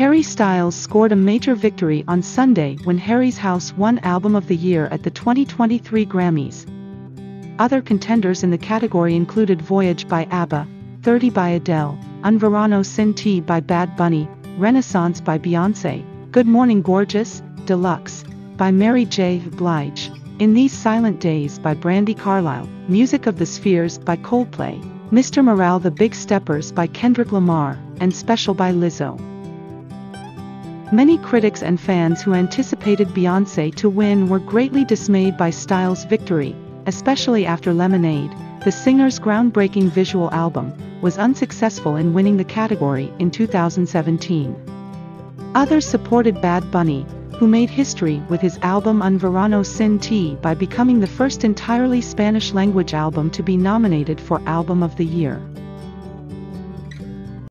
Harry Styles scored a major victory on Sunday when Harry's House won Album of the Year at the 2023 Grammys. Other contenders in the category included Voyage by ABBA, 30 by Adele, Un Verano Sin Ti by Bad Bunny, Renaissance by Beyoncé, Good Morning Gorgeous, Deluxe, by Mary J. Blige, In These Silent Days by Brandi Carlile, Music of the Spheres by Coldplay, Mr. Morale the Big Steppers by Kendrick Lamar, and Special by Lizzo. Many critics and fans who anticipated Beyoncé to win were greatly dismayed by Styles' victory, especially after Lemonade, the singer's groundbreaking visual album, was unsuccessful in winning the category in 2017. Others supported Bad Bunny, who made history with his album Un Verano Sin Ti by becoming the first entirely Spanish-language album to be nominated for Album of the Year.